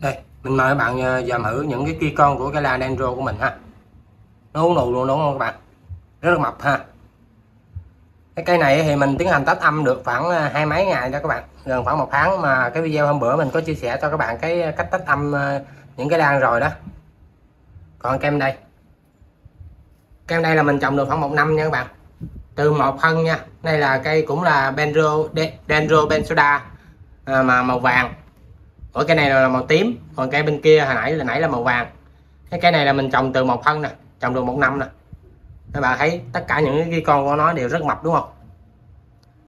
đây mình mời các bạn ờ, dòm thử những cái kia con của cái la dendro của mình ha. Nó uống nụ luôn đúng không các bạn? Rất là mập ha. Cái cây này thì mình tiến hành tách âm được khoảng ờ, hai mấy ngày đó các bạn. Gần khoảng một tháng mà cái video hôm bữa mình có chia sẻ cho các bạn cái ờ, cách tách âm những cái lan rồi đó. Còn kem đây. Kem đây là mình trồng được khoảng một năm nha các bạn. Từ một thân nha. Đây là cây cũng là Benro Dendro Bensoda à, mà màu vàng ở cái này là màu tím còn cây bên kia hồi nãy là nãy là màu vàng. Cái cây này là mình trồng từ một thân nè trồng được một năm nè. Các bạn thấy tất cả những cái con của nó đều rất mập đúng không?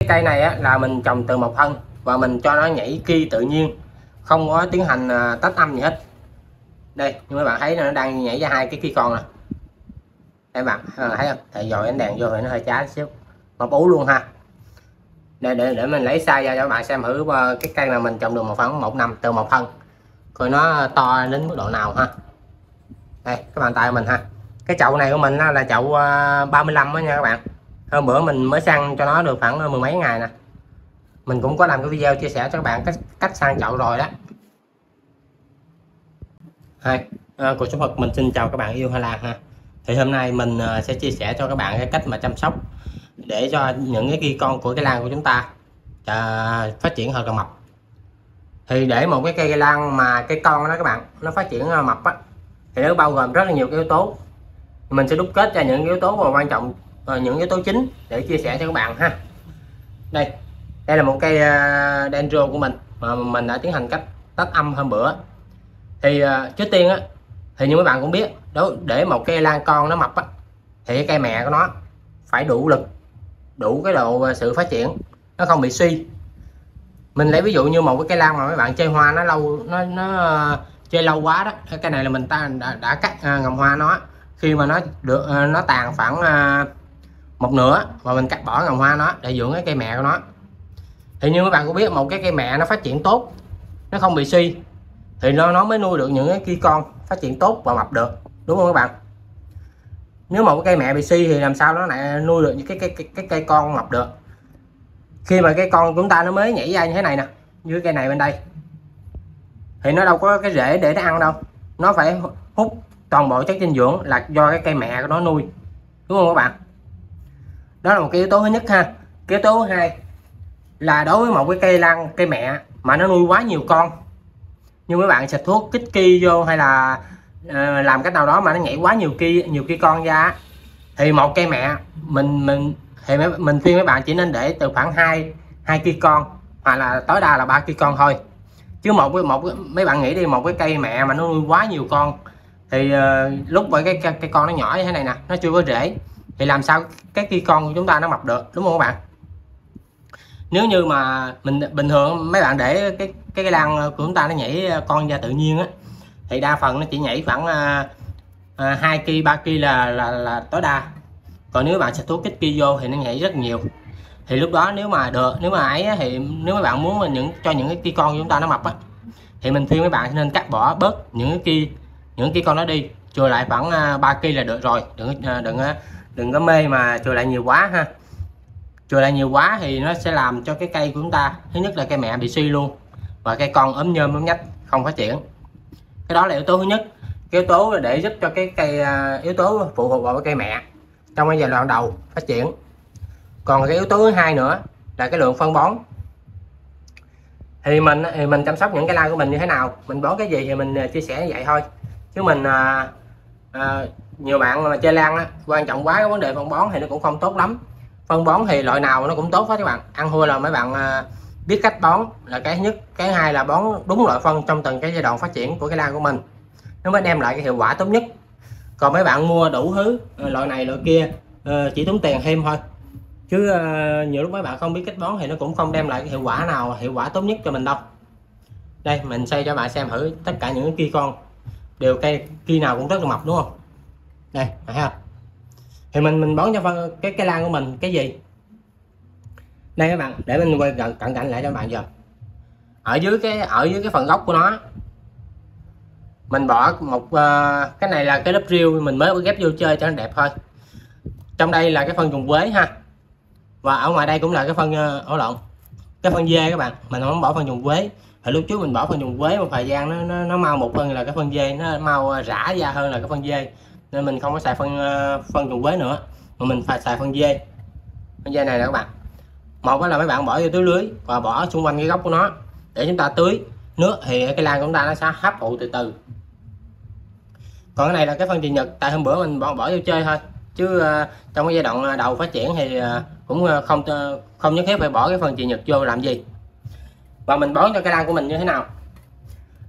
Cái cây này á, là mình trồng từ một thân và mình cho nó nhảy ki tự nhiên. Không có tiến hành à, tách âm gì hết. Đây như các bạn thấy nó đang nhảy ra hai cái ki con nè. Các bạn thấy không? Thầy dội ánh đèn vô thì nó hơi chá xíu. Mập ú luôn ha để để để mình lấy size ra cho các bạn xem thử ờ, cái cây mà mình trồng được một khoảng một năm từ một thân. Coi nó to đến mức độ nào ha. Đây các bạn tay mình ha. Cái chậu này của mình là chậu 35 ờ, đó nha các bạn. Hôm bữa mình mới sang cho nó được khoảng ờ, mười mấy ngày nè. Mình cũng có làm cái video chia sẻ cho các bạn cách cách sang chậu rồi đó. Hai à, cô chú Phật mình xin chào các bạn yêu Hà Lan ha. Thì hôm nay mình ờ, sẽ chia sẻ cho các bạn cái cách mà chăm sóc để cho những cái cây con của cái lan của chúng ta à, phát triển hơi là mập. Thì để một cái cây lan mà cái con đó các bạn nó phát triển à, mập á thì nó bao gồm rất là nhiều cái yếu tố. Mình sẽ đúc kết ra những yếu tố mà quan trọng à, những yếu tố chính để chia sẻ cho các bạn ha. Đây đây là một cây à, uh, dendro của mình mà mình đã tiến hành cách tách âm hôm bữa. Thì uh, trước tiên á thì như các bạn cũng biết đó để một cây lan con nó mập á thì cái cây mẹ của nó phải đủ lực đủ cái độ sự phát triển. Nó không bị suy. Mình lấy ví dụ như một cái cây lan mà mấy bạn chơi hoa nó lâu nó nó ờ, chơi lâu quá đó cái này là mình ta đã, đã cắt à, ngầm hoa nó. Khi mà nó được à, nó tàn khoảng à, một nửa và mình cắt bỏ ngầm hoa nó để dưỡng cái cây mẹ của nó. Thì như các bạn cũng biết một cái cây mẹ nó phát triển tốt nó không bị suy thì nó nó mới nuôi được những cái kia con phát triển tốt và mập được. Đúng không các bạn? Nếu một cái cây mẹ bị suy thì làm sao nó lại nuôi được những cái cái, cái, cái cây con mập được? Khi mà cái con chúng ta nó mới nhảy ra như thế này nè như cây này bên đây thì nó đâu có cái rễ để nó ăn đâu. Nó phải hút toàn bộ chất dinh dưỡng là do cái cây mẹ của nó nuôi. Đúng không các bạn? Đó là một cái yếu tố thứ nhất ha. Cái yếu tố thứ hai là đối với một cái cây lan cây mẹ mà nó nuôi quá nhiều con nhưng mấy bạn xịt thuốc kích ki vô hay là Ờ, làm cách nào đó mà nó nhảy quá nhiều kia nhiều kia con ra thì một cây mẹ mình mình thì mình khuyên mấy bạn chỉ nên để từ khoảng hai hai kia con hoặc là tối đa là ba kia con thôi. Chứ một cái một mấy bạn nghĩ đi một cái cây mẹ mà nó nuôi quá nhiều con thì uh, lúc mà cái, cái cái con nó nhỏ như thế này nè nó chưa có rễ thì làm sao cái kia con của chúng ta nó mập được đúng không các bạn? Nếu như mà mình bình thường mấy bạn để cái cái cây lan của chúng ta nó nhảy con ra tự nhiên á thì đa phần nó chỉ nhảy khoảng à, à, 2 kg 3 kg là, là là tối đa. Còn nếu bạn sẽ thuốc kích kia vô thì nó nhảy rất nhiều. Thì lúc đó nếu mà được nếu mà ấy thì nếu mấy bạn muốn những cho những cái kia con của chúng ta nó mập á thì mình khuyên mấy bạn nên cắt bỏ bớt những cái kia những cái con nó đi. Chừa lại khoảng à, 3 kg là được rồi. Đừng à, đừng đừng có mê mà chừa lại nhiều quá ha. Chừa lại nhiều quá thì nó sẽ làm cho cái cây của chúng ta thứ nhất là cây mẹ bị suy luôn và cây con ốm nhôm ốm nhách không phát triển cái đó là yếu tố thứ nhất. Cái yếu tố để giúp cho cái cây à, yếu tố phụ thuộc vào cây mẹ trong cái giai đoạn đầu phát triển. Còn cái yếu tố thứ hai nữa là cái lượng phân bón. Thì mình thì mình chăm sóc những cái lan của mình như thế nào? Mình bón cái gì thì mình à, chia sẻ như vậy thôi. Chứ mình à, à, nhiều bạn mà chơi lan á, quan trọng quá cái vấn đề phân bón thì nó cũng không tốt lắm. Phân bón thì loại nào nó cũng tốt hết các bạn. Ăn thua là mấy bạn à, biết cách bón là cái nhất, cái hai là bón đúng loại phân trong từng cái giai đoạn phát triển của cái lan của mình. Nó mới đem lại cái hiệu quả tốt nhất. Còn mấy bạn mua đủ thứ ờ, loại này, loại kia ờ, chỉ tốn tiền thêm thôi. Chứ ờ, nhiều lúc mấy bạn không biết cách bón thì nó cũng không đem lại cái hiệu quả nào, hiệu quả tốt nhất cho mình đâu. Đây, mình xây cho bạn xem thử tất cả những kia con. Đều cây kia nào cũng rất là mập, đúng không? Đây thấy không? Thì mình mình bón cho phân, cái cây lan của mình, cái gì? Đây các bạn để mình quay cận cận cảnh lại cho các bạn giờ. Ở dưới cái ở dưới cái phần gốc của nó mình bỏ một uh, cái này là cái lớp riêu mình mới ghép vô chơi cho nó đẹp thôi. Trong đây là cái phần trùng quế ha. Và ở ngoài đây cũng là cái phân uh, ờ, ổ lộn. Cái phân dê các bạn mình không bỏ phân trùng quế. Hồi lúc trước mình bỏ phân trùng quế một thời gian nó nó, nó mau một phần là cái phân dê nó mau ờ, rã ra hơn là cái phân dê. Nên mình không có xài phân phân trùng quế nữa mà mình phải xài phân dê. Phân dê này nè các bạn một là mấy bạn bỏ vô tưới lưới và bỏ xung quanh cái gốc của nó để chúng ta tưới nước thì cái lan của chúng ta nó sẽ hấp thụ từ từ. Còn cái này là cái phân truyền nhật tại hôm bữa mình bỏ bỏ vô chơi thôi. Chứ uh, trong cái giai đoạn ờ, đầu phát triển thì uh, cũng không uh, không nhất thiết phải bỏ cái phần truyền nhật vô làm gì. Và mình bón cho cây lan của mình như thế nào?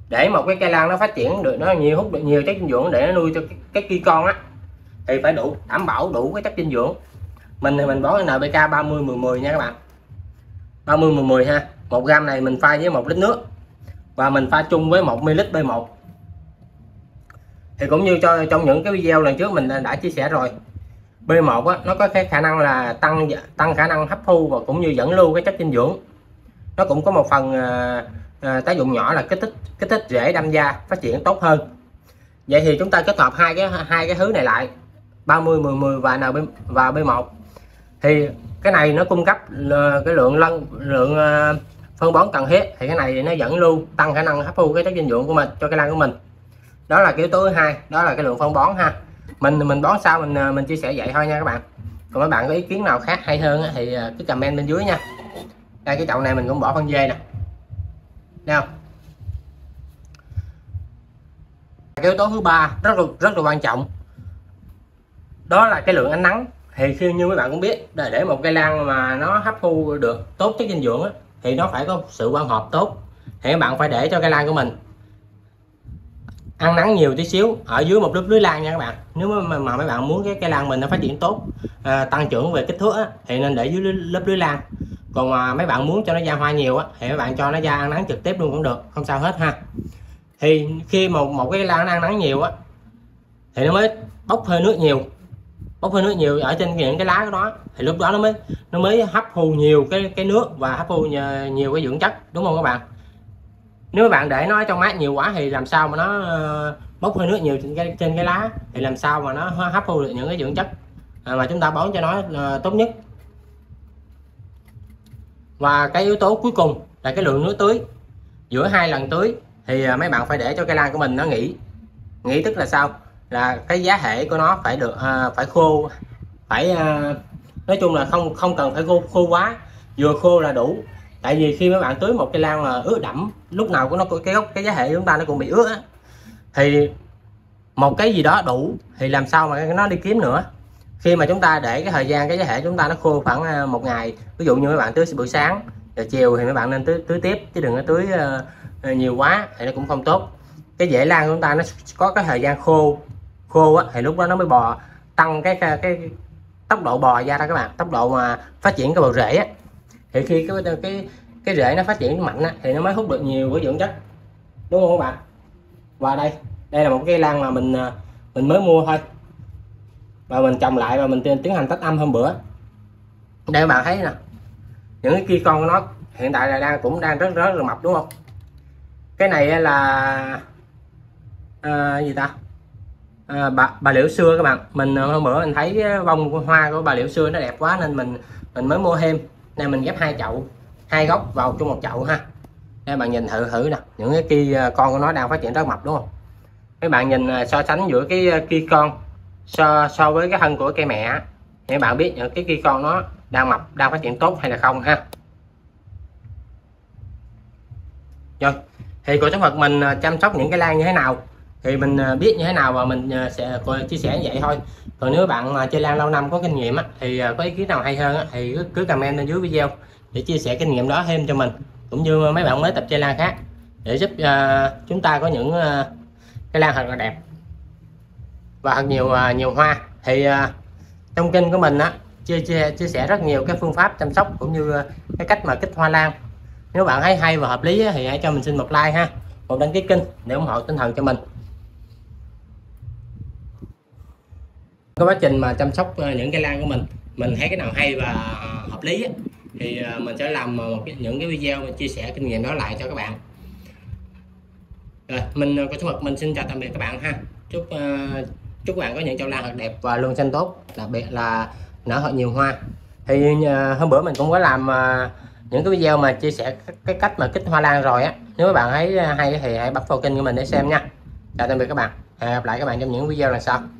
Để một cái cây lan nó phát triển được nó nhiều hút được nhiều chất dinh dưỡng để nó nuôi cho cái, cái kia con á thì phải đủ đảm bảo đủ cái chất dinh dưỡng mình thì mình bón NPK 30 10 10 nha các bạn. 30 10 10 ha. 1 gam này mình pha với 1 lít nước. Và mình pha chung với 1 ml B1 thì cũng như cho trong những cái video lần trước mình đã chia sẻ rồi B1 á, nó có cái khả năng là tăng tăng khả năng hấp thu và cũng như dẫn lưu cái chất dinh dưỡng. Nó cũng có một phần à, à, tác dụng nhỏ là kích thích kích thích rễ đâm da phát triển tốt hơn. Vậy thì chúng ta kết hợp hai cái hai cái thứ này lại 30 10 10 và NB và B1 thì cái này nó cung cấp cái lượng lân, lượng ờ, phân bón cần thiết. Thì cái này nó dẫn lưu tăng khả năng hấp thu cái chất dinh dưỡng của mình, cho cái lan của mình. Đó là cái yếu tố thứ hai, đó là cái lượng phân bón ha. Mình mình bón sao mình ờ, mình chia sẻ vậy thôi nha các bạn. Còn các bạn có ý kiến nào khác hay hơn thì ờ, cứ comment bên dưới nha. Đây, cái chậu này mình cũng bỏ phân dê nè. Nào cái yếu tố thứ ba, rất là rất là quan trọng. Đó là cái lượng ánh nắng thì khi như các bạn cũng biết để, để một cây lan mà nó hấp thu được tốt chất dinh dưỡng á, thì nó phải có sự quan hợp tốt. Thì các bạn phải để cho cây lan của mình ăn nắng nhiều tí xíu ở dưới một lớp lưới lan nha các bạn. Nếu mà, mà mấy bạn muốn cái cây lan mình nó phát triển tốt à, tăng trưởng về kích thước á, thì nên để dưới lớp lưới lan. Còn mà mấy bạn muốn cho nó ra hoa nhiều á thì mấy bạn cho nó ra ăn nắng trực tiếp luôn cũng được không sao hết ha. Thì khi một một cái lan nó ăn nắng nhiều á thì nó mới bốc hơi nước nhiều bốc hơi nước nhiều ở trên những cái lá của nó, thì lúc đó nó mới nó mới hấp thu nhiều cái cái nước và hấp thu nhiều cái dưỡng chất, đúng không các bạn? Nếu các bạn để nó trong mát nhiều quá thì làm sao mà nó ờ, bốc hơi nước nhiều trên cái trên cái lá? Thì làm sao mà nó hấp thu được những cái dưỡng chất à, mà chúng ta bón cho nó ờ, tốt nhất? Và cái yếu tố cuối cùng là cái lượng nước tưới. Giữa hai lần tưới thì à, mấy bạn phải để cho cây lan của mình nó nghỉ. Nghỉ tức là sao? Là cái giá hệ của nó phải được à, phải khô phải à, nói chung là không không cần phải khô, khô quá. Vừa khô là đủ. Tại vì khi mấy bạn tưới một cây lan mà ướt đẫm lúc nào của nó cái gốc cái giá hệ chúng ta nó cũng bị ướt á. Thì một cái gì đó đủ thì làm sao mà nó đi kiếm nữa? Khi mà chúng ta để cái thời gian cái giá hệ chúng ta nó khô khoảng à, một ngày ví dụ như mấy bạn tưới buổi sáng rồi chiều thì mấy bạn nên tưới, tưới tiếp chứ đừng có tưới uh, nhiều quá thì nó cũng không tốt. Cái dễ lan của chúng ta nó có cái thời gian khô khô á thì lúc đó nó mới bò tăng cái cái, cái tốc độ bò ra đó các bạn. Tốc độ mà phát triển cái bầu rễ á. Thì khi cái cái cái rễ nó phát triển mạnh á, thì nó mới hút được nhiều cái dưỡng chất. Đúng không các bạn? Và đây đây là một cái lan mà mình à, mình mới mua thôi. Và mình trồng lại và mình tiến hành tách âm hôm bữa. Đây các bạn thấy nè. Những cái kia con của nó hiện tại là đang cũng đang rất rất là mập đúng không? Cái này là à, gì ta? À, bà, bà liễu xưa các bạn mình ờ, hôm bữa mình thấy bông hoa của bà liễu xưa nó đẹp quá nên mình mình mới mua thêm. Này mình ghép hai chậu hai gốc vào chung một chậu ha. Đây bạn nhìn thử thử nè những cái kia ờ, con của nó đang phát triển rất mập đúng không? Các bạn nhìn ờ, so sánh giữa cái kia con so so với cái thân của cây mẹ để bạn biết những cái kia con nó đang mập đang phát triển tốt hay là không ha. Rồi thì của sống vật mình chăm sóc những cái lan như thế nào? Thì mình à, biết như thế nào và mình à, sẽ chia sẻ như vậy thôi. Còn nếu bạn mà chơi lan lâu năm có kinh nghiệm á, thì à, có ý kiến nào hay hơn á, thì cứ, cứ comment bên dưới video để chia sẻ kinh nghiệm đó thêm cho mình cũng như mấy bạn mới tập chơi lan khác để giúp uh, chúng ta có những uh, cái lan thật là đẹp và thật nhiều uh, nhiều hoa. Thì uh, trong kênh của mình á chia, chia chia sẻ rất nhiều cái phương pháp chăm sóc cũng như uh, cái cách mà kích hoa lan. Nếu bạn thấy hay và hợp lý thì hãy cho mình xin một like ha một đăng ký kênh để ủng hộ tinh thần cho mình. Cái quá trình mà chăm sóc ờ, những cây lan của mình mình thấy cái nào hay và hợp lý thì ờ, mình sẽ làm một cái, những cái video chia sẻ kinh nghiệm đó lại cho các bạn. Rồi mình có số mật mình xin chào tạm biệt các bạn ha. Chúc uh, chúc các bạn có những chậu lan thật đẹp và luôn xanh tốt đặc biệt là nở thật nhiều hoa. Thì uh, hôm bữa mình cũng có làm uh, những cái video mà chia sẻ cái cách mà kích hoa lan rồi á. Nếu các bạn thấy hay thì hãy bấm vào kênh của mình để xem nha. Chào tạm biệt các bạn. Hẹn gặp lại các bạn trong những video lần sau.